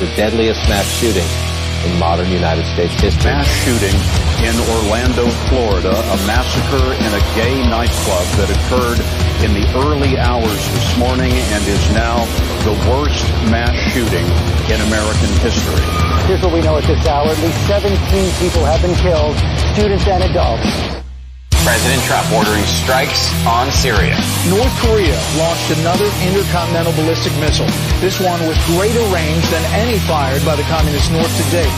the deadliest mass shooting in modern United States history. Mass shooting in Orlando, Florida, a massacre in a gay nightclub that occurred in the early hours this morning and is now the worst mass shooting in American history. Here's what we know at this hour. At least 17 people have been killed, students and adults. President Trump ordering strikes on Syria. North Korea launched another intercontinental ballistic missile, this one with greater range than any fired by the communist North to date.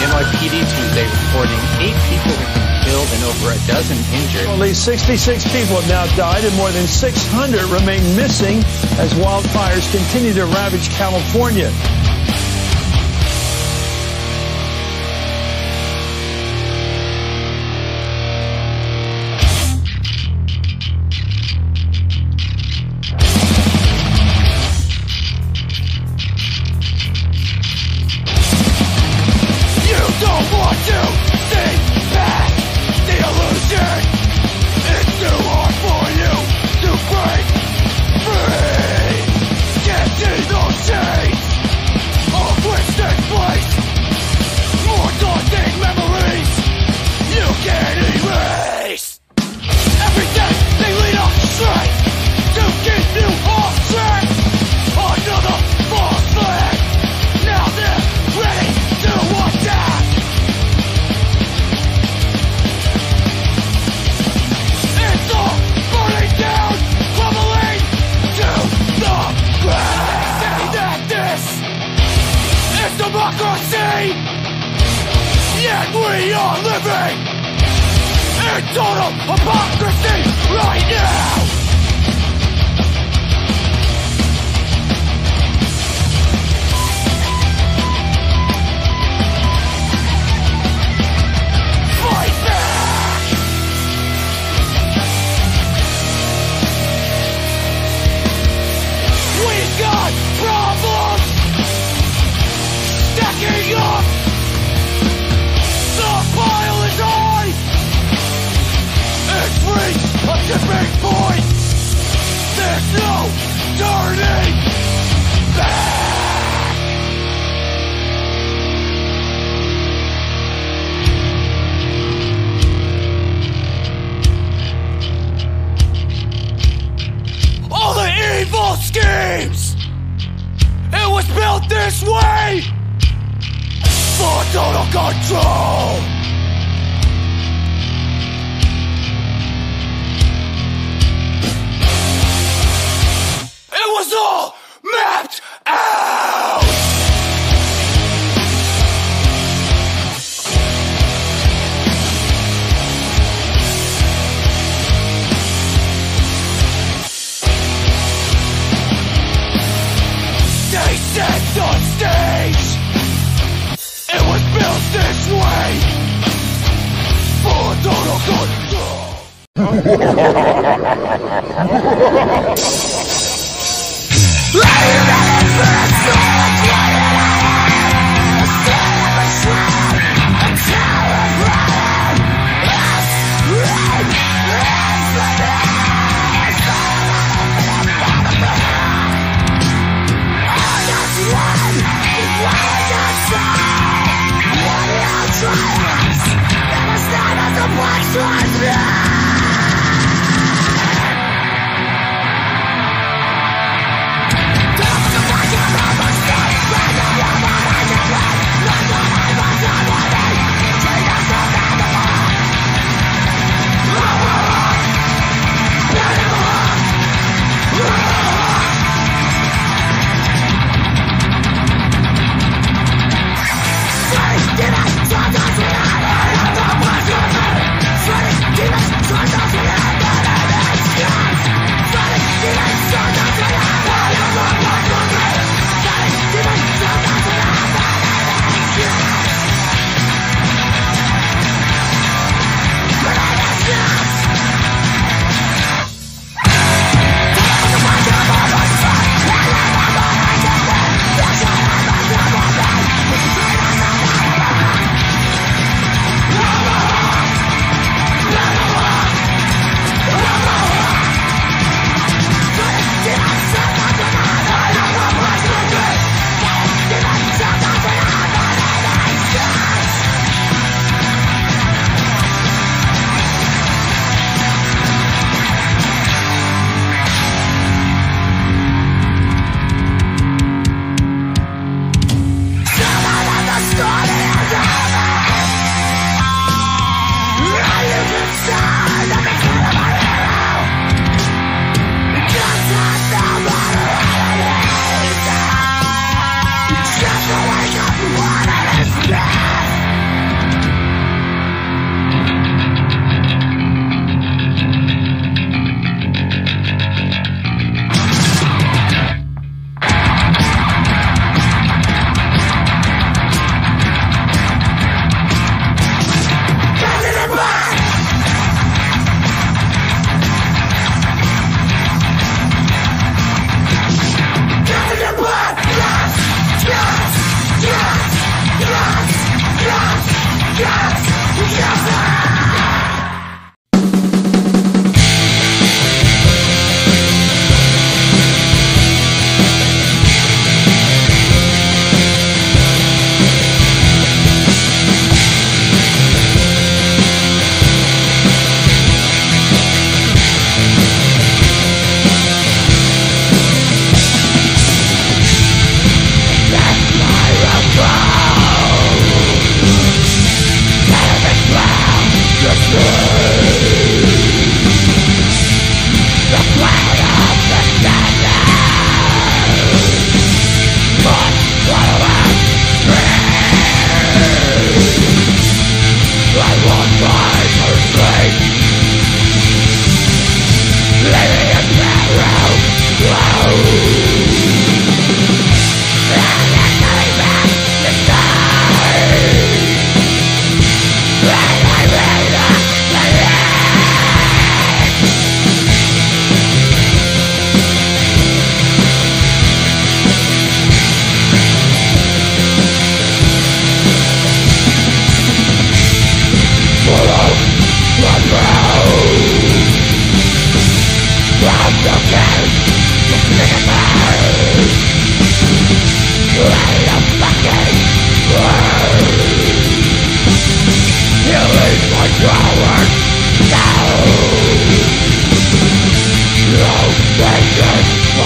NYPD Tuesday reporting eight people have been killed and over a dozen injured. At least 66 people have now died and more than 600 remain missing as wildfires continue to ravage California. schemes. It was built this way for total control. It was all mapped. Lay that Fuck me!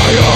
Power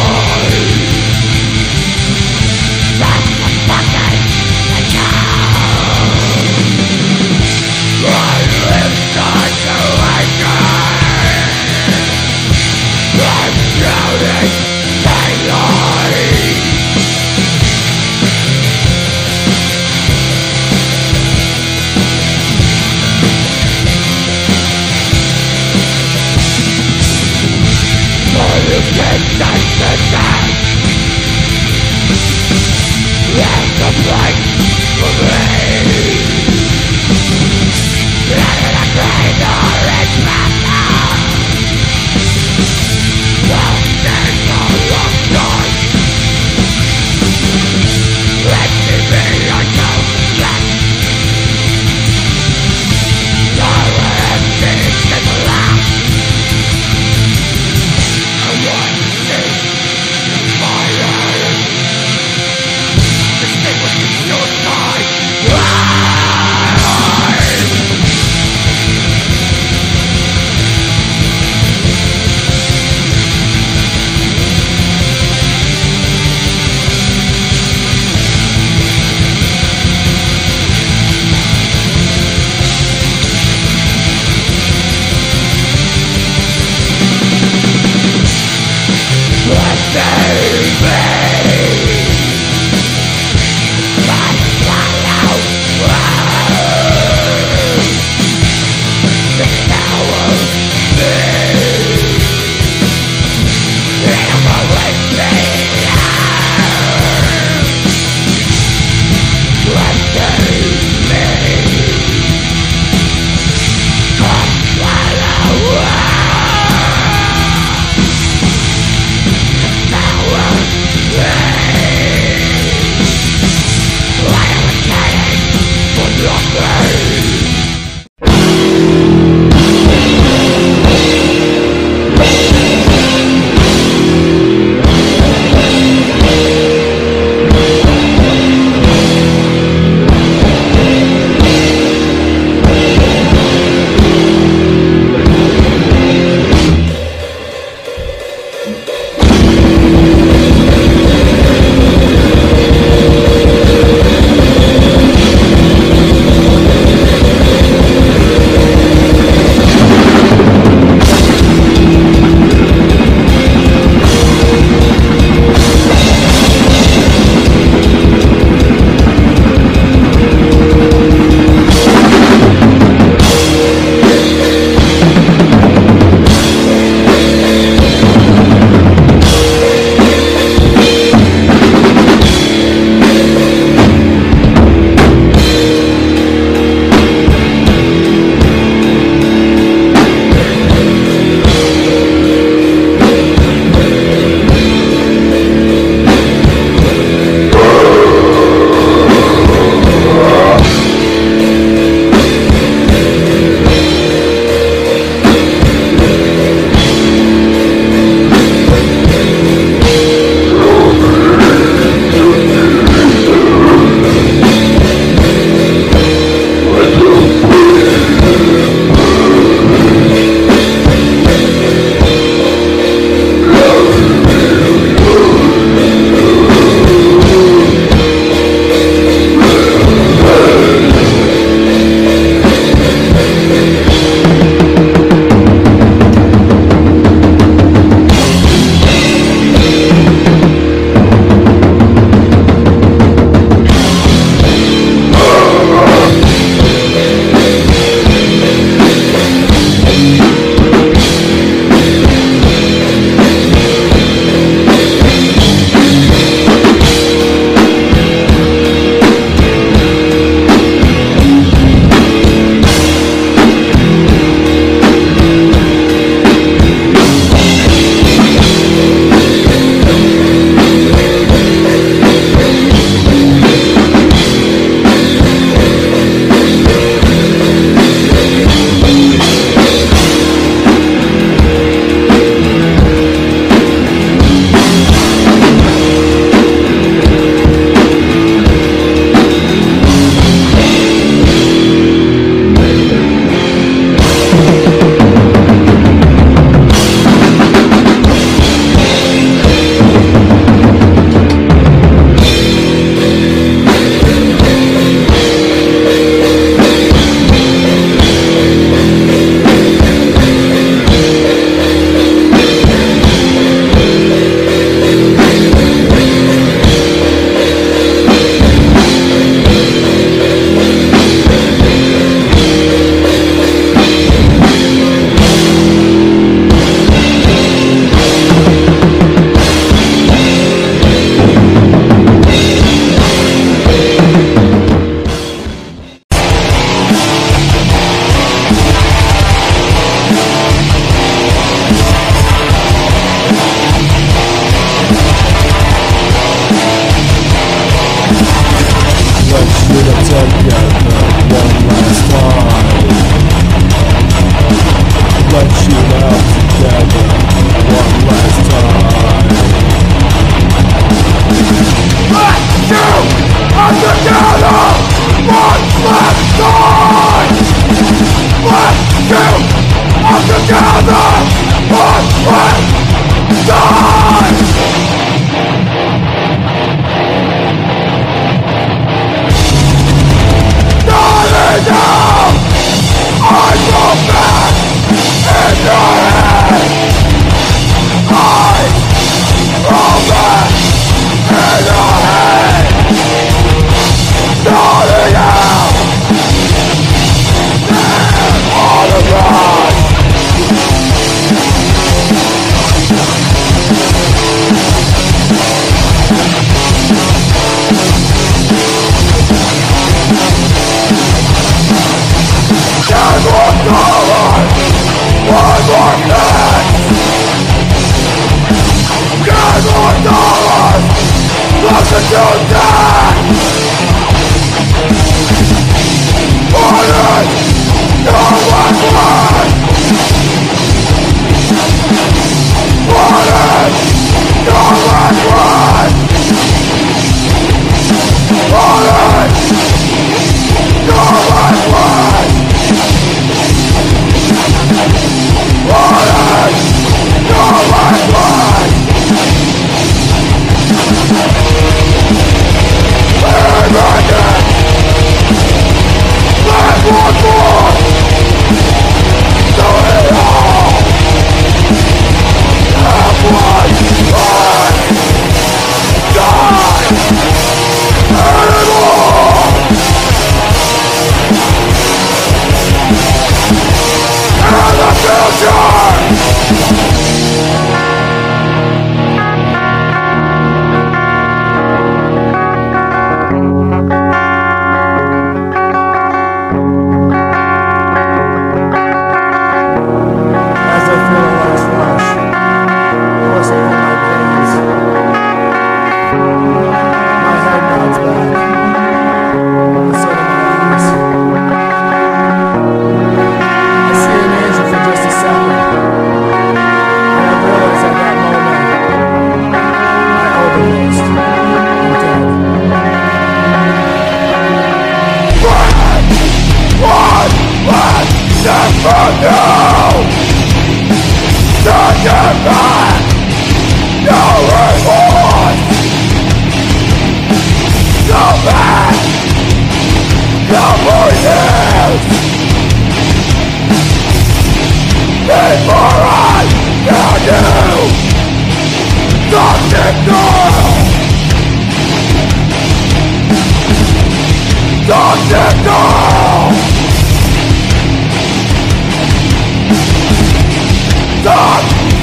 Stop!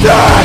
Dead!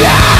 Yeah!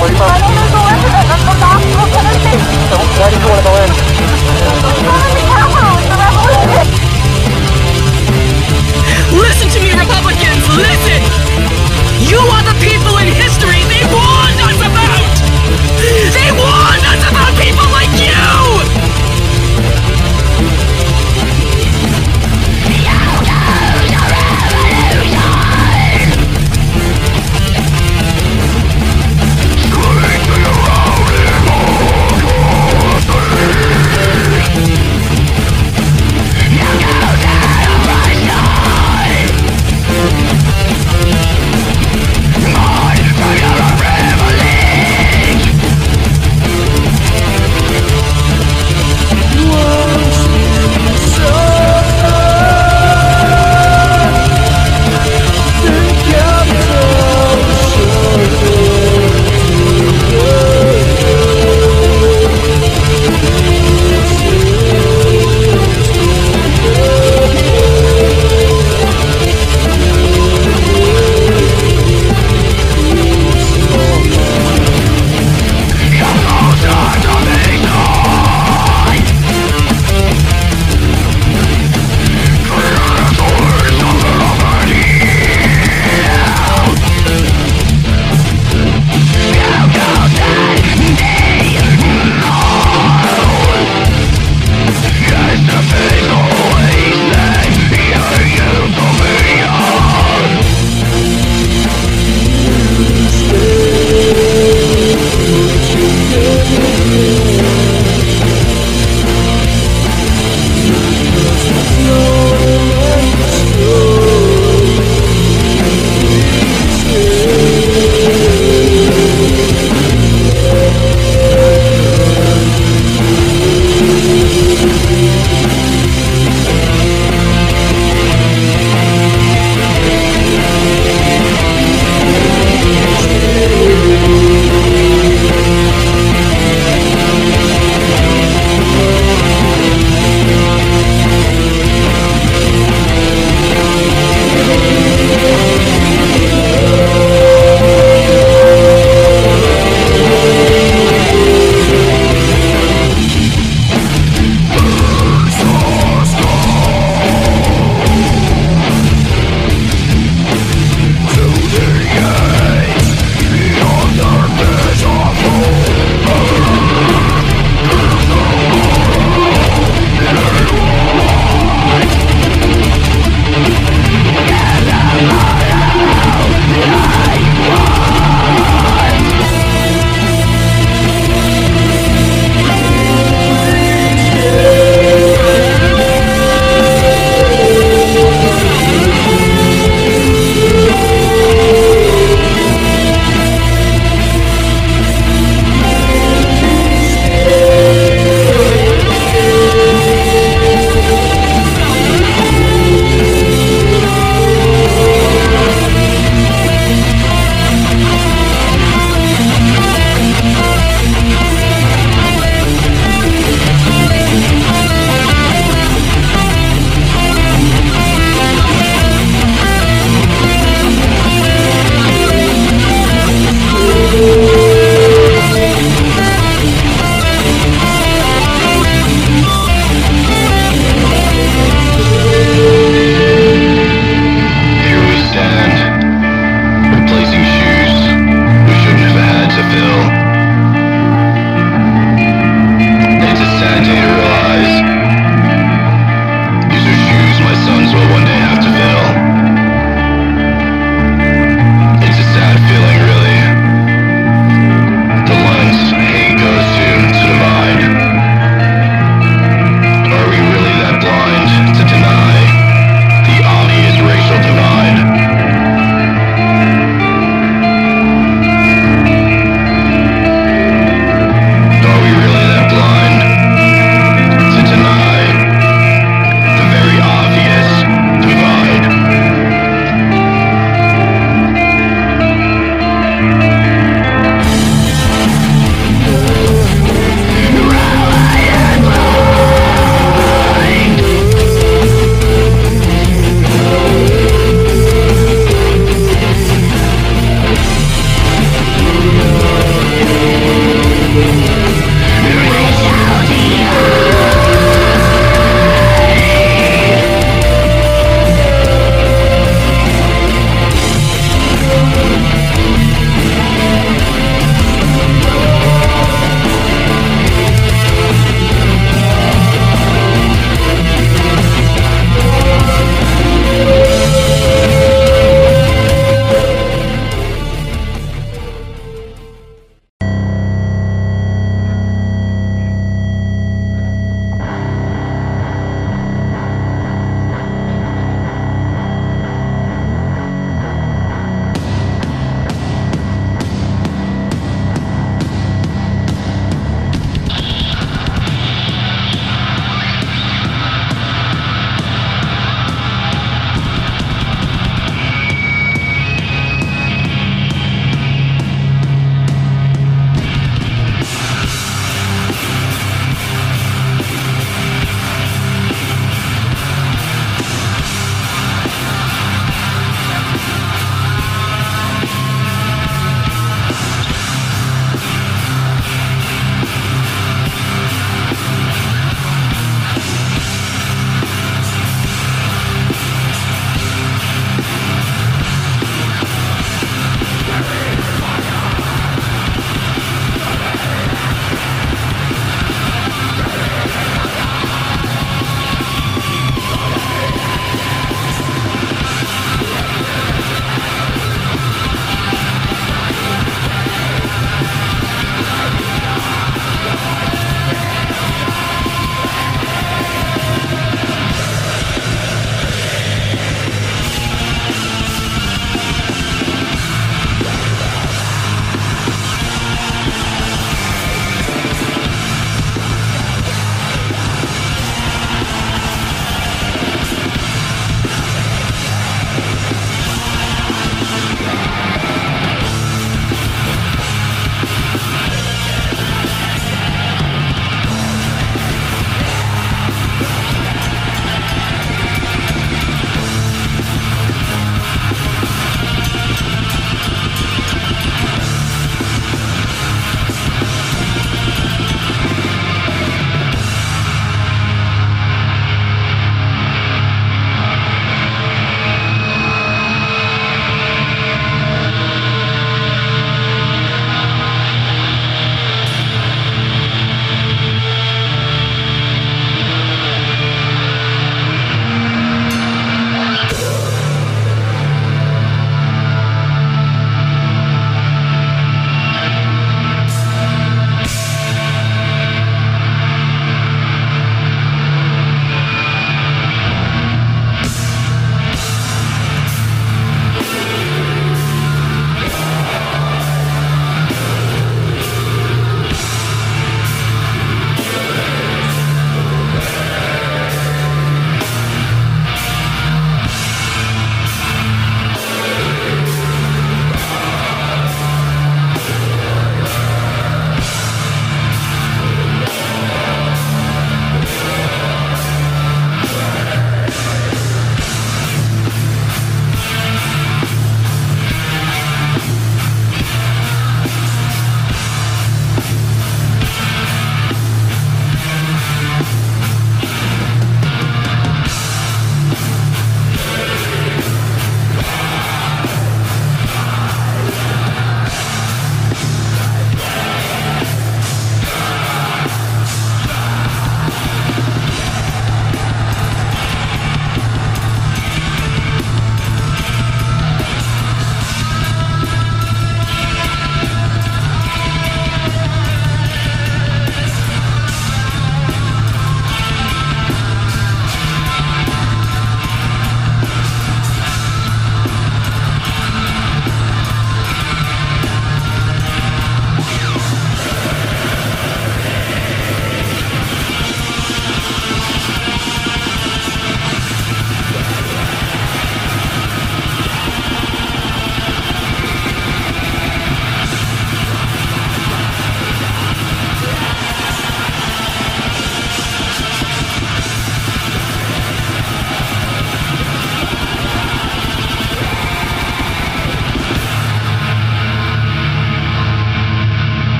Where are you from? I don't know where to go. I'm from Boston. What can I do? Where do you want to go in?